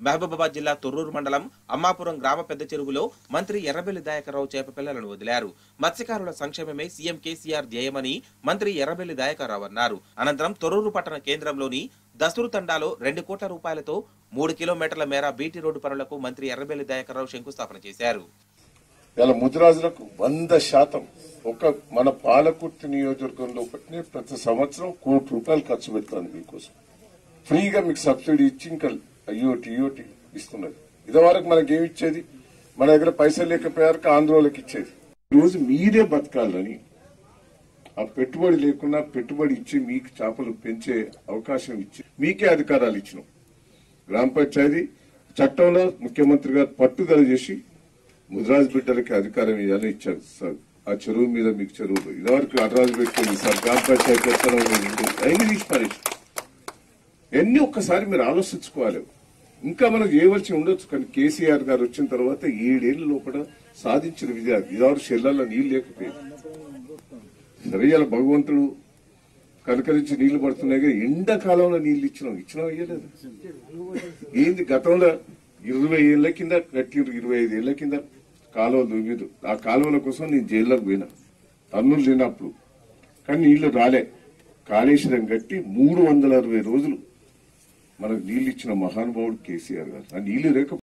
మహబూబాబాద్ జిల్లా తొర్రూరు మండలం అమ్మాపురం గ్రామ పెద్ద చెరువులో మంత్రి ఎర్రబెల్లి దాయకరావు చేప పిల్లలను వదిలారు మత్స్యకారుల సంక్షేమమే సీఎం కేసీఆర్ ధ్యేయమని మంత్రి ఎర్రబెల్లి దాయకరావు అన్నారు. అనంతరం తొర్రూరు పట్టణ కేంద్రంలోని దసూరు తండాలో రెండు కోట్ల రూపాయలతో మూడు కిలోమీటర్ల మేర బీటీ రోడ్డు పనులకు మంత్రి ఎర్రబెల్లి దాయకరావు శంకుస్థాపన చేశారు. ఇలా ముదిరాజులకు వంద శాతం ఒక మన పాలకుర్తి నియోజకవర్గంలో ఒకటి ప్రతి సంవత్సరం కోటి రూపాయలు ఖర్చు పెడుతుంది మీకోసం. ఫ్రీగా మీకు సబ్సిడీ ఇచ్చి ఇంకా ఐఓటి ఇయోటి ఇస్తున్నది. ఇదివరకు మనకి ఏమి ఇచ్చేది? మన దగ్గర పైసలు లేకపోయారు ఆంధ్రోళకి ఇచ్చేది. ఈరోజు రోజు మీరే బతకాలని ఆ పెట్టుబడి లేకుండా పెట్టుబడి ఇచ్చి మీకు చేపలు పెంచే అవకాశం ఇచ్చి మీకే అధికారాలు ఇచ్చినాం. గ్రామ పంచాయతీ చట్టంలో ముఖ్యమంత్రి గారు పట్టుదల చేసి ముద్రాజ్ బిడ్డలకి అధికారం ఇవ్వాలని ఇచ్చారు సార్. ఆ చెరువు మీద మీకు చెరువు ఇదివరకు అడ్రాజు పెట్టుకుంది సార్ గ్రామ పంచాయతీ తీసి ఎన్ని ఒక్కసారి మీరు ఆలోచించుకోవాలి. ఇంకా మనం చేయవలసి ఉండొచ్చు కానీ కేసీఆర్ గారు వచ్చిన తర్వాత ఏడేళ్ళ లోపల సాధించిన విజయాలు ఇదివరకు చెల్లల్లో నీళ్ళు లేకపోయింది. సరే ఇలా భగవంతుడు కనకరించి నీళ్ళు పడుతున్నాయి కదా ఎండాకాలంలో నీళ్ళు ఇచ్చినాం. ఇచ్చినాం అయ్యలేదు ఏంది గతంలో ఇరవై ఏళ్ళ కింద కట్టిరు ఇరవై ఐదు ఏళ్ళ కింద కాలువలు దువ్విరు ఆ కాలువల కోసం నేను జైల్లోకి పోయినా. తన్నులు తిన్నప్పుడు కానీ నీళ్ళు రాలే. కాళేశ్వరం కట్టి మూడు వందల అరవై రోజులు మనకు నీళ్ళు ఇచ్చిన మహానుభావుడు కేసీఆర్ గారు. ఆ నీళ్ళు లేక